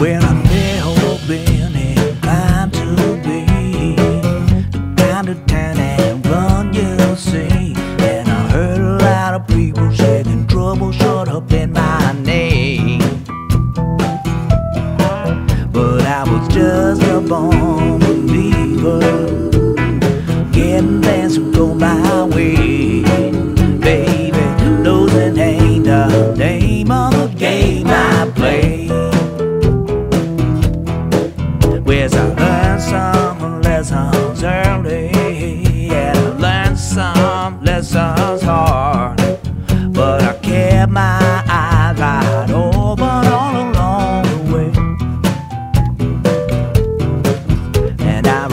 when I'm there hoping to be the kind of town you see. And I heard a lot of people trouble up in my name, but I was just a born believer, getting things to go my way.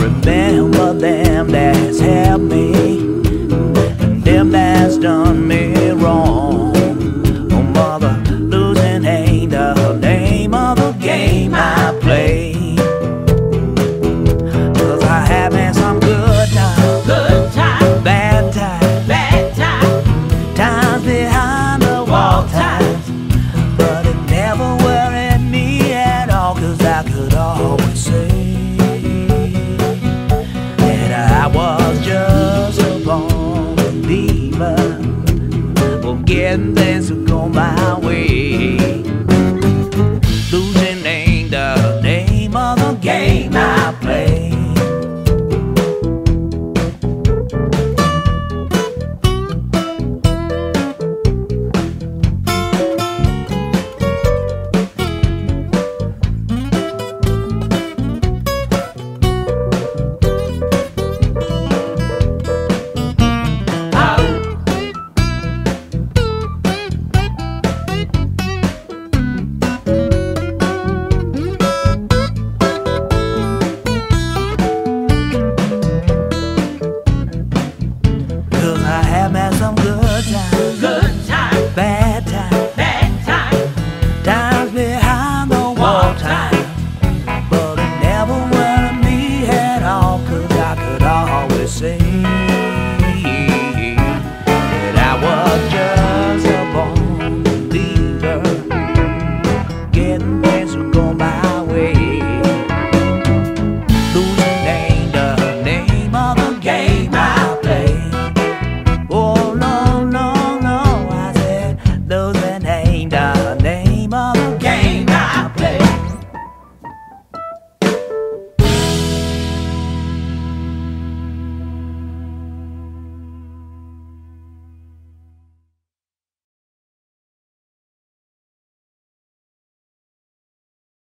remember them that's helped me. And days will go my way. time. But it never worried me at all, cause I could always see that I was just.